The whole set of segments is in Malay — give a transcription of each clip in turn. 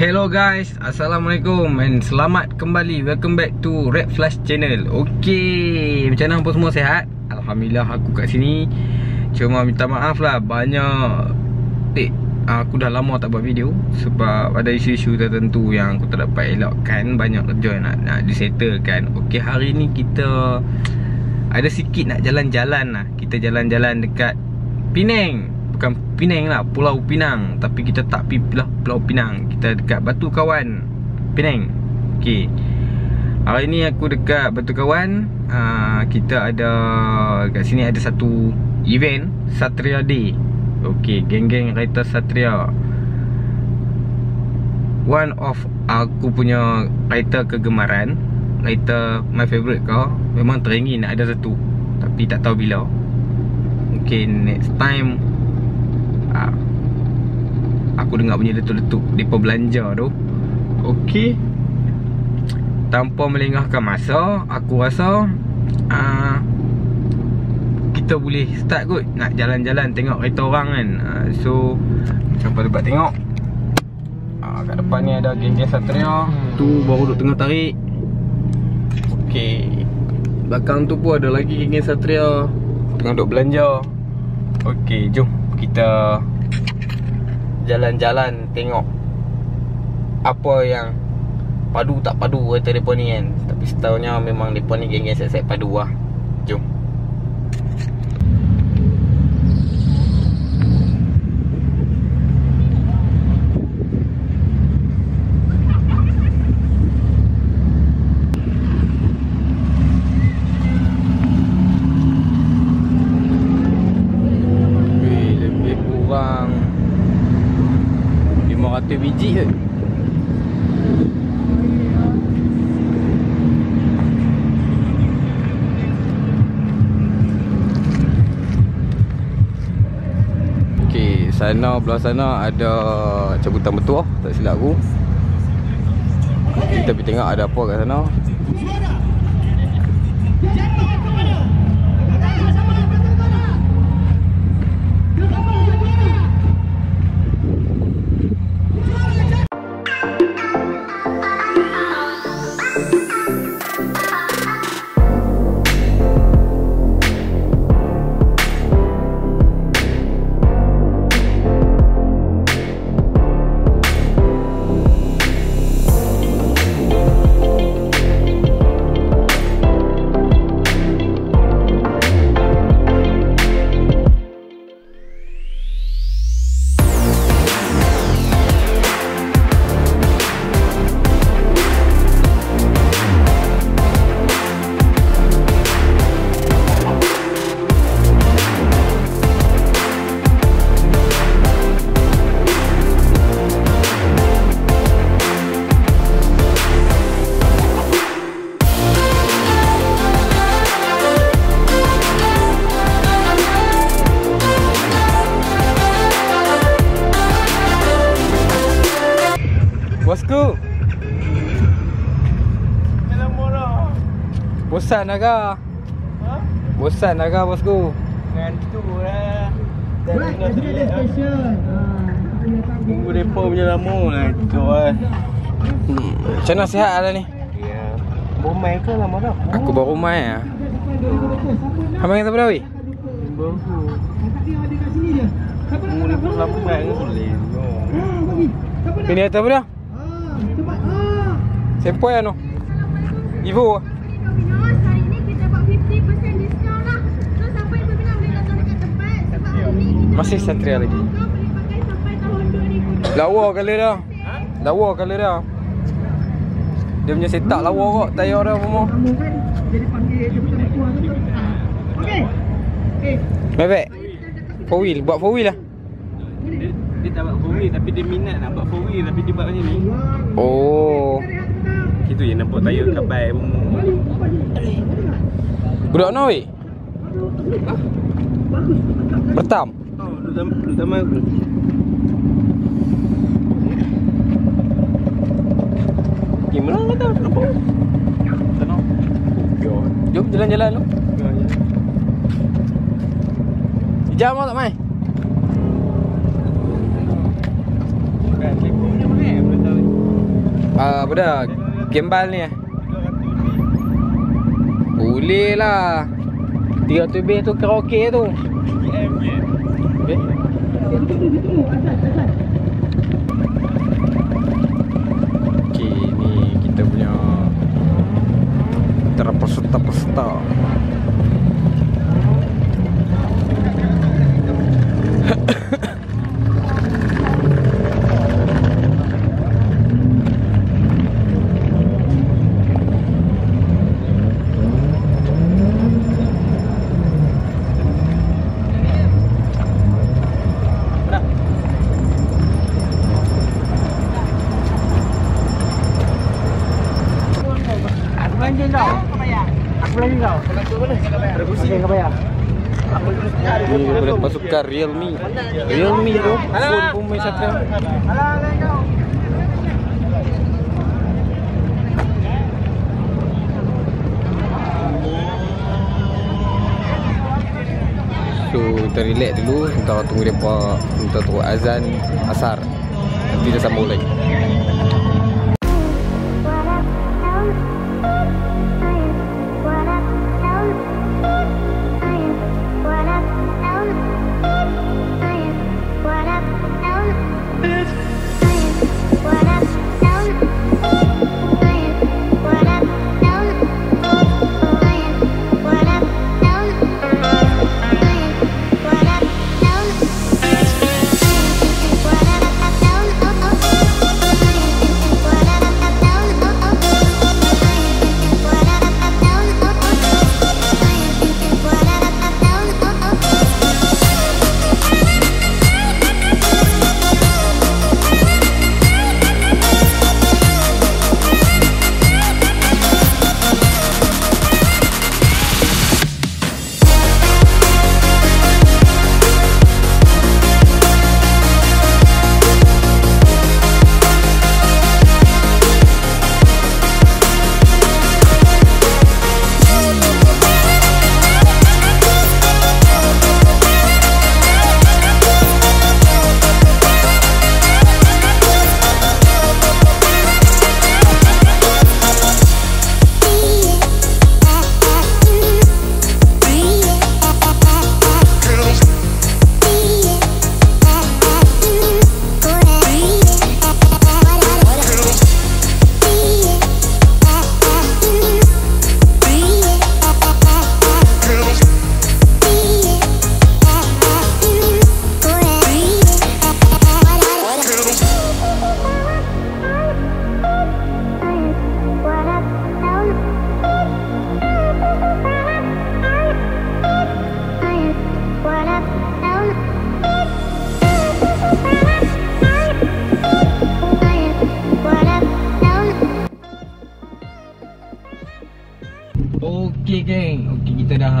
Hello guys, Assalamualaikum and selamat kembali. Welcome back to Red Flash Channel. Okay, macam mana apa semua? Sehat? Alhamdulillah aku kat sini. Cuma minta maaf lah banyak. Eh, aku dah lama tak buat video Sebab ada isu-isu tertentu yang aku tak dapat elokkan Banyak kerja nak, nak disettlekan. Okay, hari ni kita Ada sikit nak jalan-jalan lah. Kita jalan-jalan dekat Penang bukan Penang lah Pulau Pinang. Tapi kita tak pergi Pulau, Pulau Pinang. Kita dekat Batu Kawan. Penang. Okay Hari ni aku dekat Batu Kawan. Uh, Kita ada Kat sini ada satu Event Satria Day. Okay Geng-geng writer Satria. One of Aku punya Writer kegemaran Writer My favourite kau Memang teringin ada satu. Tapi tak tahu bila. Okay next time ha, Aku dengar bunyi letup-letup. Mereka belanja tu. Okey Tanpa melengahkan masa Aku rasa uh, Kita boleh start kot Nak jalan-jalan tengok kereta orang kan. Uh, So Sampai lebat tengok. Uh, Kat depan ni ada geng-geng satria. Tu baru duduk tengah tarik. Okey Belakang tu pun ada lagi geng-geng satria. Tengah duduk belanja. Okey, jom kita jalan-jalan tengok apa yang padu tak padu kata mereka ni kan. Tapi setahunya memang mereka ni geng-geng set-set padu lah. Jom Weh, lebih kurang 500 biji je Okey, sana belah sana ada cabutan betul tak silap aku. Kita pergi tengok ada apa kat sana. Bosan dah ke? Ha? Bosan dah ke bosku? Ngantuk lah. Dah dengar sendiri lah. Tunggu mereka punya lama lah. Itu lah. Hmm. Macam mana sihat ada ni? Ya. Bomai ke lama dah? Aku baru main lah. Abang kata berapa weh? Baru. Tunggu mereka lama baik ke boleh. No. Ini kata apa dah? Siapa yang tu? Ivo ah? Hari ni kita buat 50% discount lah Kita Masih satria lagi. kau boleh pakai sampai tahun 2020 Lawa kali dah. Ha? Lawa kali dah. Dia punya setak lawa kok, tayar dah semua. Okey Bebek. Four wheel, buat four wheel lah. Dia, dia tak buat four wheel tapi dia minat nak buat four wheel tapi dia buat macam ni. Oh. Itu yang nampak tayar kabai pun. Budak mana weh? Pertam. Oh, lu zaman lu zaman aku. Gimana kata? Apa? Sana. Oh, Jom jalan-jalan lu. ya. Ya. Jam tak mai? Belum tahu. uh, Apa Gimbal ni eh? Boleh lah. 300 lebih tu karaoke tu. Okay ni kita punya Terpeserta-peserta Aku belanja kau. Aku belanja kau. Ada kursi kau bayar. Ni daripada pasukan Realme Realme tu main Satria So kita relax dulu Kita tunggu mereka Kita tunggu azan Asar Nanti dah sambung lagi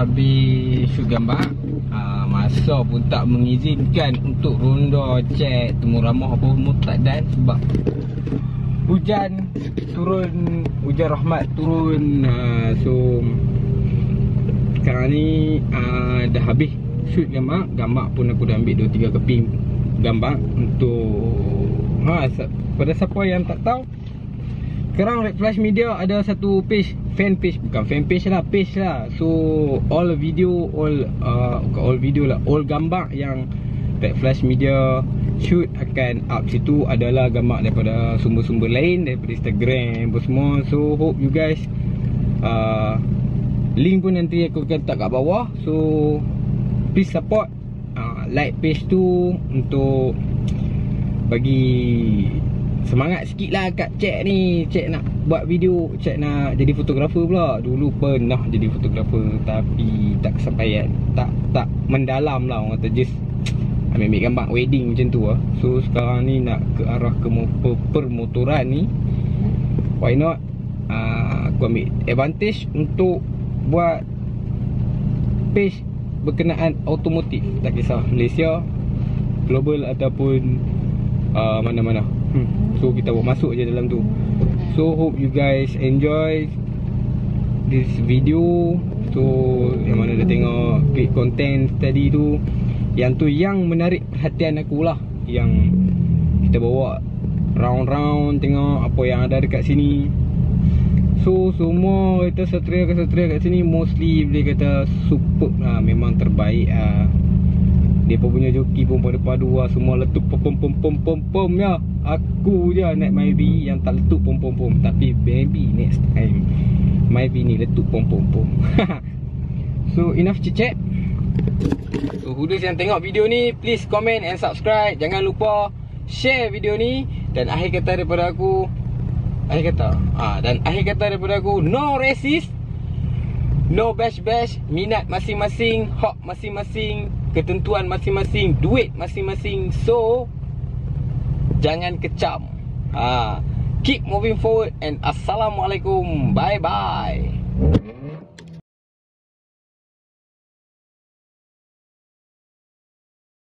habis shoot gambar. Uh, masa pun tak mengizinkan untuk ronda cek temu ramah apa semua tak dan sebab hujan turun hujan rahmat turun uh, so sekarang ni uh, dah habis shoot gambar. Gambar pun aku dah ambil 2 3 keping gambar untuk ha pada siapa yang tak tahu sekarang Red Flash Media ada satu page Fan page. Bukan fan page lah Page lah. So All video All uh, all video lah All gambar yang Red Flash Media Shoot akan up situ Adalah gambar daripada Sumber-sumber lain Daripada Instagram Apa semua. So hope you guys uh, Link pun nanti aku akan letak kat bawah. So Please support uh, Like page tu Untuk Bagi Semangat sikit lah kat cek ni. Cek nak buat video Cek nak jadi fotografer pula. Dulu pernah jadi fotografer Tapi tak kesampaian. Tak tak mendalam lah Orang kata just Ambil-ambil gambar wedding macam tu lah So sekarang ni nak ke arah ke permotoran ni Why not? Uh, Aku ambil advantage untuk Buat Page berkenaan automotif Tak kisah Malaysia Global ataupun uh, Mana-mana hmm. So kita buat masuk je dalam tu. So hope you guys enjoy This video. So yang mana dah tengok Click content tadi tu. Yang tu yang menarik perhatian aku lah. Yang Kita bawa Round-round tengok apa yang ada dekat sini. So semua kita satria-satria kat sini. Mostly boleh kata superb lah. Memang terbaik lah. Dia pun punya joki pun pada padu lah. Semua letup pom pom pom pom pom ya Aku je naik Myvi yang tak letup pom pom pom Tapi baby next time Myvi ni letup pom pom pom So enough chit chat So Hooders yang tengok video ni Please comment and subscribe. Jangan lupa share video ni. Dan akhir kata daripada aku Akhir kata ha, Dan akhir kata daripada aku No racist No bash bash Minat masing-masing Hak masing-masing Ketentuan masing-masing Duit masing-masing. So Jangan kecam. Ha, Keep moving forward And Assalamualaikum. Bye bye